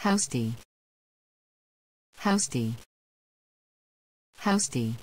Housty. Housty. Housty.